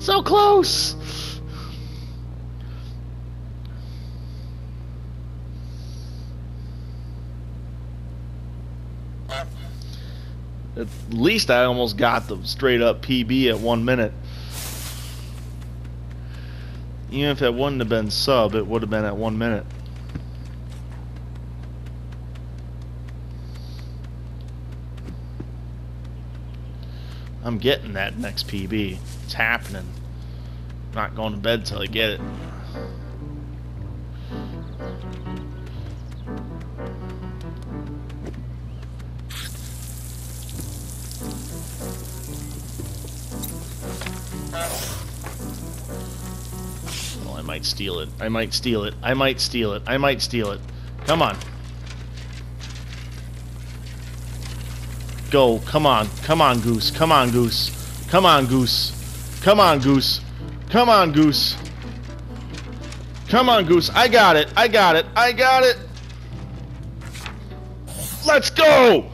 So close! At least I almost got the straight up PB at one minute. Even if it wouldn't have been sub, it would have been at one minute. I'm getting that next PB. It's happening. I'm not going to bed till I get it. Oh, I might steal it. I might steal it. I might steal it. I might steal it. Come on. Go. Come on. Come on, Goose. Come on, Goose. Come on, Goose. Come on, Goose. Come on, Goose. Come on, Goose. I got it. I got it. I got it. Let's go!